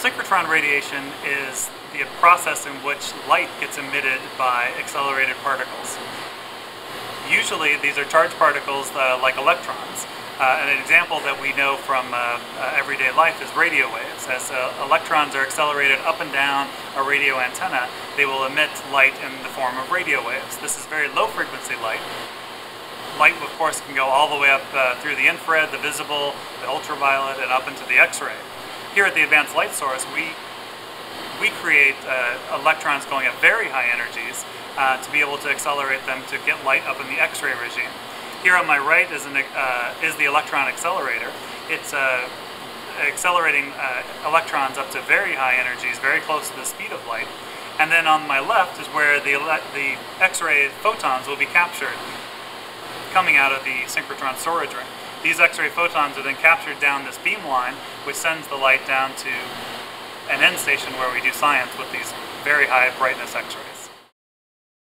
Synchrotron radiation is the process in which light gets emitted by accelerated particles. Usually these are charged particles uh, like electrons. Uh, an example that we know from uh, uh everyday life is radio waves. As uh, electrons are accelerated up and down a radio antenna, they will emit light in the form of radio waves. This is very low frequency light. Light, of course, can go all the way up uh, through the infrared, the visible, the ultraviolet, and up into the X-ray. Here at the Advanced Light Source, we, we create uh, electrons going at very high energies uh, to be able to accelerate them to get light up in the X-ray regime. Here on my right is, an, uh, is the electron accelerator. It's uh, accelerating uh, electrons up to very high energies, very close to the speed of light. And then on my left is where the, the X-ray photons will be captured coming out of the synchrotron storage ring. These X-ray photons are then captured down this beam line, which sends the light down to an end station where we do science with these very high brightness X-rays.